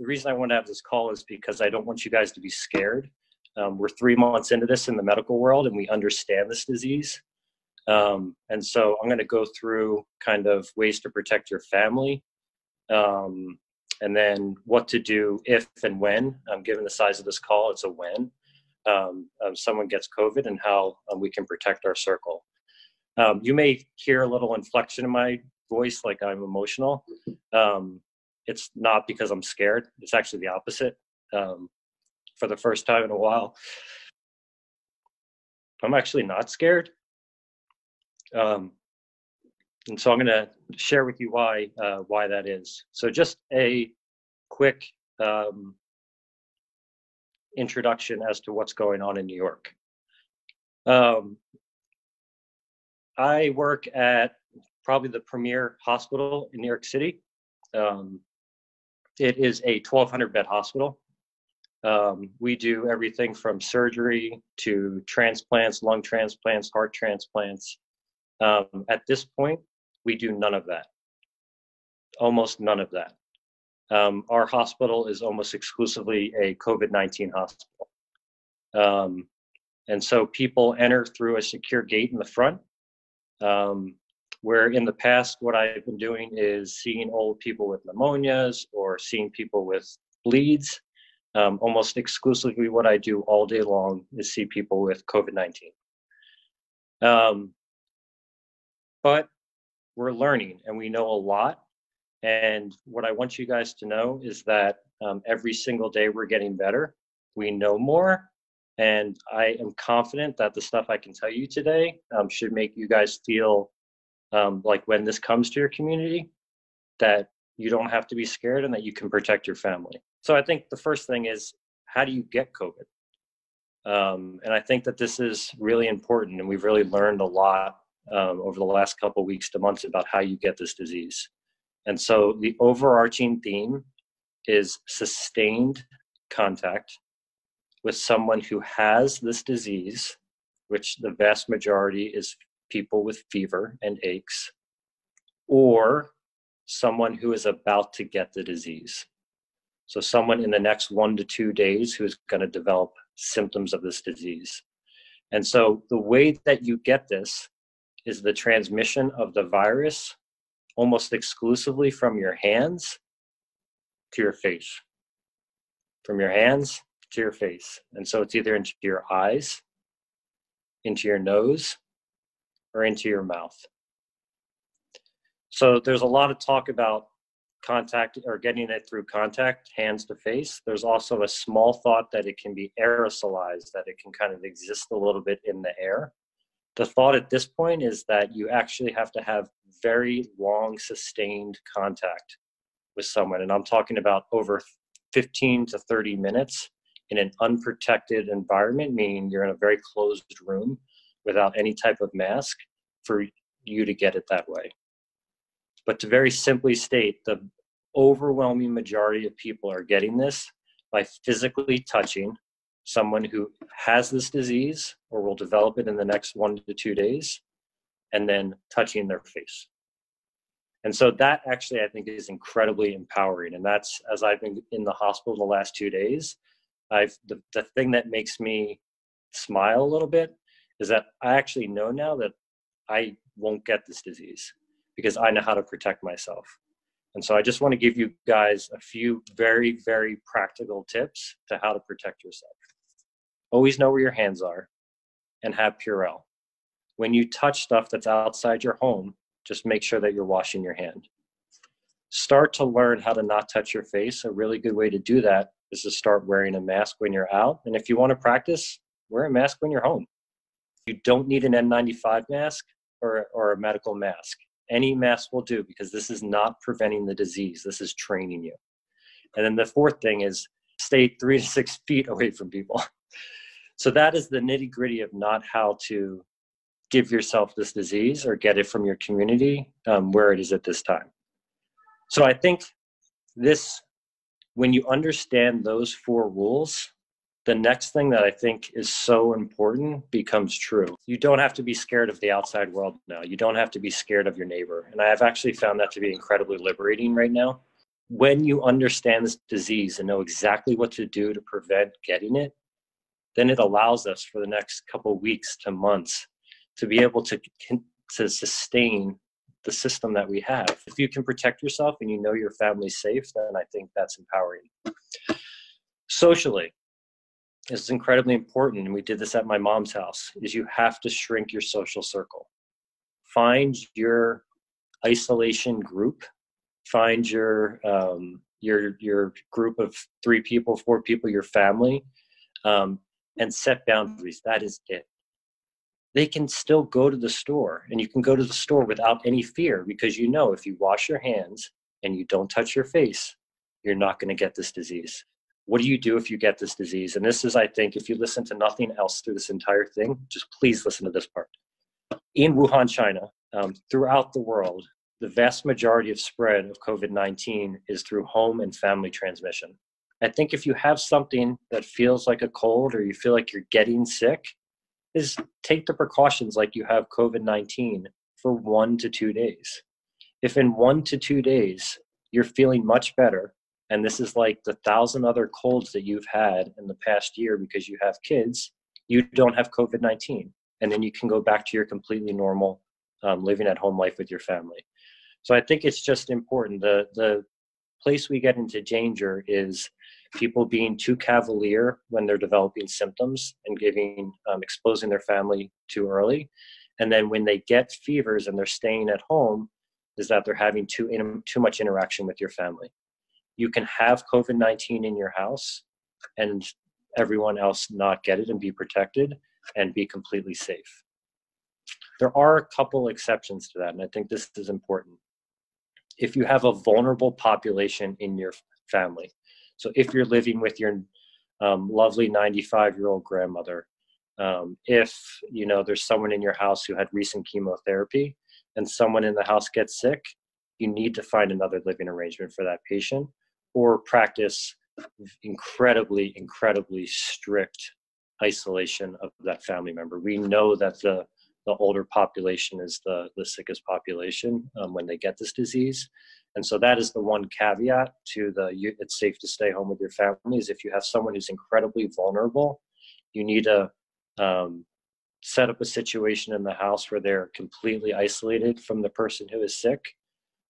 the reason I want to have this call is because I don't want you guys to be scared. Um, we're three months into this in the medical world and we understand this disease. Um, and so I'm going to go through kind of ways to protect your family um, and then what to do if and when, um, given the size of this call, it's a when um, um, someone gets COVID and how we can protect our circle. You may hear a little inflection in my voice, like I'm emotional. Um, it's not because I'm scared. It's actually the opposite. Um, for the first time in a while, I'm actually not scared. and so I'm going to share with you why uh, why that is. So just a quick um, introduction as to what's going on in New York. Um, I work at probably the premier hospital in New York City. Um, it is a 1,200 bed hospital. Um, we do everything from surgery to transplants, lung transplants, heart transplants. Um, at this point, we do none of that. Almost none of that. Um, our hospital is almost exclusively a COVID 19 hospital. Um, and so people enter through a secure gate in the front. Um, where in the past, what I've been doing is seeing old people with pneumonias or seeing people with bleeds. Um, almost exclusively, what I do all day long is see people with COVID 19. Um, but we're learning and we know a lot and what I want you guys to know is that um, every single day we're getting better. We know more. And I am confident that the stuff I can tell you today um, should make you guys feel um, like when this comes to your community, that you don't have to be scared and that you can protect your family. So I think the first thing is how do you get COVID? Um, and I think that this is really important, and we've really learned a lot um, over the last couple weeks to months about how you get this disease. And so the overarching theme is sustained contact with someone who has this disease, which the vast majority is people with fever and aches, or someone who is about to get the disease. So, someone in the next one to two days who is going to develop symptoms of this disease. And so, the way that you get this is the transmission of the virus almost exclusively from your hands to your face. From your hands to your face. And so it's either into your eyes, into your nose, or into your mouth. So there's a lot of talk about contact or getting it through contact, hands to face. There's also a small thought that it can be aerosolized, that it can kind of exist a little bit in the air. The thought at this point is that you actually have to have very long, sustained contact with someone. And I'm talking about over 15 to 30 minutes in an unprotected environment, meaning you're in a very closed room without any type of mask for you to get it that way. But to very simply state, the overwhelming majority of people are getting this by physically touching someone who has this disease or will develop it in the next one to two days, and then touching their face. And so that actually, I think, is incredibly empowering. And that's as I've been in the hospital the last two days, I've the, the thing that makes me smile a little bit is that I actually know now that I won't get this disease because I know how to protect myself. And so I just want to give you guys a few very, very practical tips to how to protect yourself. Always know where your hands are and have Purell. When you touch stuff that's outside your home, just make sure that you're washing your hand. Start to learn how to not touch your face. A really good way to do that is to start wearing a mask when you're out. And if you want to practice, wear a mask when you're home. You don't need an N95 mask or, or a medical mask. Any mask will do because this is not preventing the disease, this is training you. And then the fourth thing is stay three to six feet away from people. So that is the nitty gritty of not how to give yourself this disease or get it from your community um, where it is at this time. So I think this, when you understand those four rules, the next thing that I think is so important becomes true. You don't have to be scared of the outside world now. You don't have to be scared of your neighbor. And I have actually found that to be incredibly liberating right now. when you understand this disease and know exactly what to do to prevent getting it, then it allows us for the next couple weeks to months to be able to to sustain the system that we have. If you can protect yourself and you know your family's safe, then I think that's empowering. Socially, it's incredibly important, and we did this at my mom's house, is you have to shrink your social circle. Find your isolation group, find your um, your your group of three people, four people, your family, um, and set boundaries. That is it they can still go to the store and you can go to the store without any fear because you know if you wash your hands and you don't touch your face, you're not going to get this disease. What do you do if you get this disease? And this is, I think, if you listen to nothing else through this entire thing, just please listen to this part. In Wuhan, China, um, throughout the world, the vast majority of spread of COVID 19 is through home and family transmission. I think if you have something that feels like a cold or you feel like you're getting sick, is take the precautions like you have COVID 19 for one to two days. If in one to two days you're feeling much better, and this is like the thousand other colds that you've had in the past year because you have kids, you don't have COVID 19. And then you can go back to your completely normal um, living at home life with your family. So I think it's just important. The, the place we get into danger is people being too cavalier when they're developing symptoms and giving um, exposing their family too early and then when they get fevers and they're staying at home is that they're having too in, too much interaction with your family you can have covid-19 in your house and everyone else not get it and be protected and be completely safe. There are a couple exceptions to that and i think this is important. If you have a vulnerable population in your family so if you're living with your um, lovely 95 year old grandmother, um, if you know there's someone in your house who had recent chemotherapy and someone in the house gets sick, you need to find another living arrangement for that patient or practice incredibly, incredibly strict isolation of that family member. We know that the the older population is the, the sickest population um, when they get this disease. And so that is the one caveat to the you, it's safe to stay home with your family is if you have someone who's incredibly vulnerable, you need to um, set up a situation in the house where they're completely isolated from the person who is sick.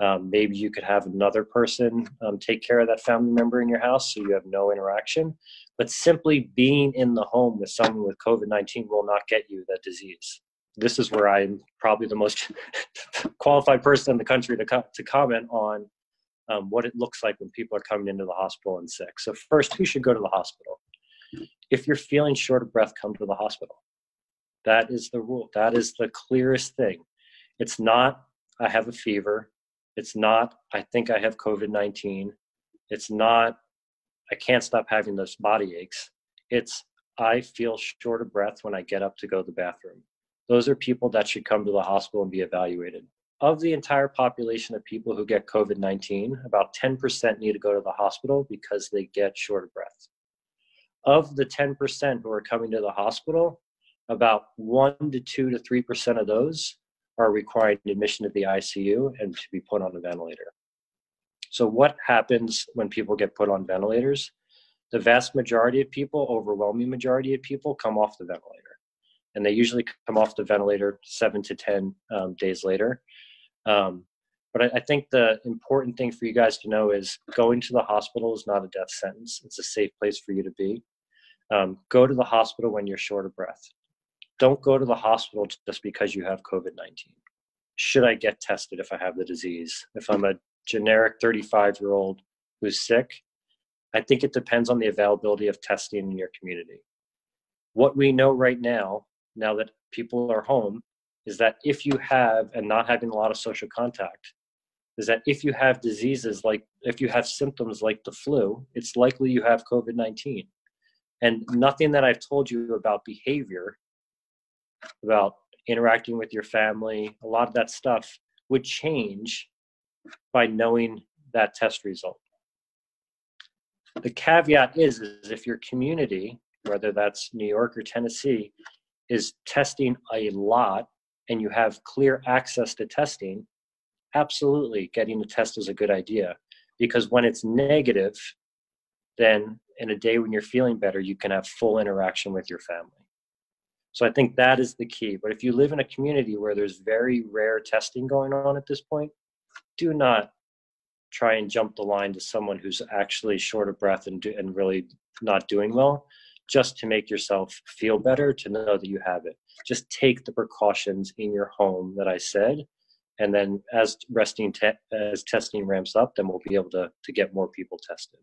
Um, maybe you could have another person um, take care of that family member in your house so you have no interaction. But simply being in the home with someone with COVID 19 will not get you that disease this is where I'm probably the most qualified person in the country to, co- to comment on um, what it looks like when people are coming into the hospital and sick. So, first, who should go to the hospital? If you're feeling short of breath, come to the hospital. That is the rule. That is the clearest thing. It's not, I have a fever. It's not, I think I have COVID 19. It's not, I can't stop having those body aches. It's, I feel short of breath when I get up to go to the bathroom those are people that should come to the hospital and be evaluated. Of the entire population of people who get COVID 19, about 10% need to go to the hospital because they get short of breath. Of the 10% who are coming to the hospital, about 1 to 2 to 3% of those are requiring admission to the ICU and to be put on a ventilator. So, what happens when people get put on ventilators? The vast majority of people, overwhelming majority of people, come off the ventilator and they usually come off the ventilator seven to 10 um, days later. Um, but I, I, think the important thing for you guys to know is going to the hospital is not a death sentence. It's a safe place for you to be. Um, go to the hospital when you're short of breath. Don't go to the hospital just because you have COVID 19. Should I get tested if I have the disease? If I'm a generic 35 year old who's sick, I think it depends on the availability of testing in your community. What we know right now now that people are home is that if you have and not having a lot of social contact is that if you have diseases like if you have symptoms like the flu it's likely you have covid-19 and nothing that i've told you about behavior about interacting with your family a lot of that stuff would change by knowing that test result the caveat is, is if your community whether that's new york or tennessee is testing a lot and you have clear access to testing, absolutely getting a test is a good idea. because when it's negative, then in a day when you're feeling better, you can have full interaction with your family. So I think that is the key. But if you live in a community where there's very rare testing going on at this point, do not try and jump the line to someone who's actually short of breath and, do, and really not doing well just to make yourself feel better to know that you have it just take the precautions in your home that i said and then as resting te- as testing ramps up then we'll be able to to get more people tested